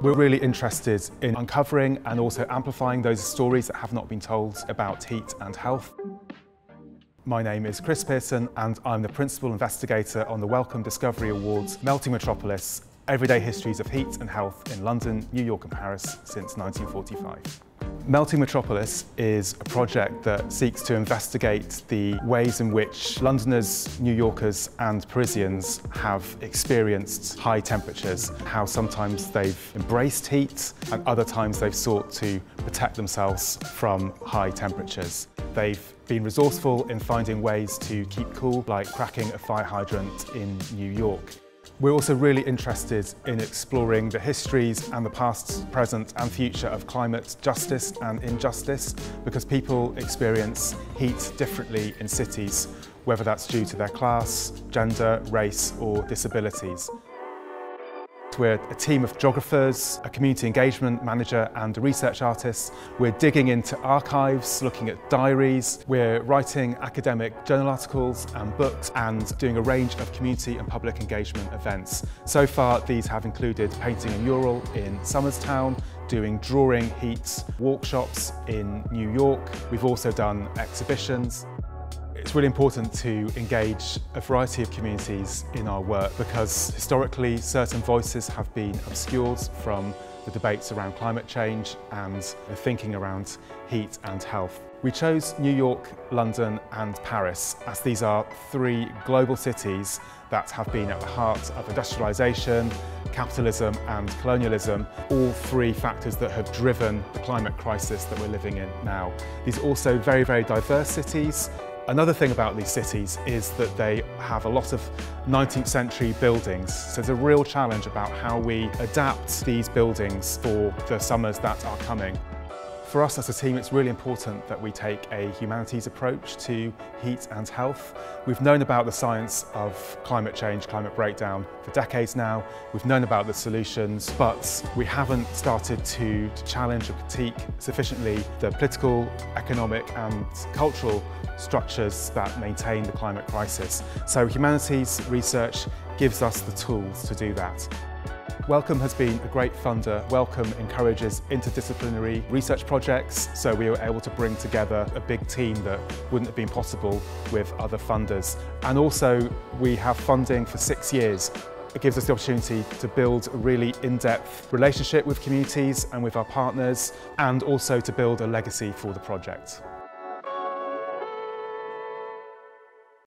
We're really interested in uncovering and also amplifying those stories that have not been told about heat and health. My name is Chris Pearson and I'm the Principal Investigator on the Wellcome Discovery Awards Melting Metropolis Everyday Histories of Heat and Health in London, New York and Paris since 1945. Melting Metropolis is a project that seeks to investigate the ways in which Londoners, New Yorkers and Parisians have experienced high temperatures, how sometimes they've embraced heat and other times they've sought to protect themselves from high temperatures. They've been resourceful in finding ways to keep cool, like cracking a fire hydrant in New York. We're also really interested in exploring the histories and the past, present and future of climate justice and injustice because people experience heat differently in cities, whether that's due to their class, gender, race or disabilities. We're a team of geographers, a community engagement manager and a research artist. We're digging into archives, looking at diaries. We're writing academic journal articles and books and doing a range of community and public engagement events. So far, these have included painting a mural in Somerstown, doing drawing heats workshops in New York. We've also done exhibitions. It's really important to engage a variety of communities in our work because historically certain voices have been obscured from the debates around climate change and the thinking around heat and health. We chose New York, London and Paris as these are three global cities that have been at the heart of industrialisation, capitalism and colonialism, all three factors that have driven the climate crisis that we're living in now. These are also very, very diverse cities Another thing about these cities is that they have a lot of 19th century buildings. So there's a real challenge about how we adapt these buildings for the summers that are coming. For us as a team, it's really important that we take a humanities approach to heat and health. We've known about the science of climate change, climate breakdown for decades now. We've known about the solutions, but we haven't started to, to challenge or critique sufficiently the political, economic and cultural structures that maintain the climate crisis. So humanities research gives us the tools to do that. Wellcome has been a great funder. Wellcome encourages interdisciplinary research projects, so we were able to bring together a big team that wouldn't have been possible with other funders. And also, we have funding for six years. It gives us the opportunity to build a really in-depth relationship with communities and with our partners, and also to build a legacy for the project.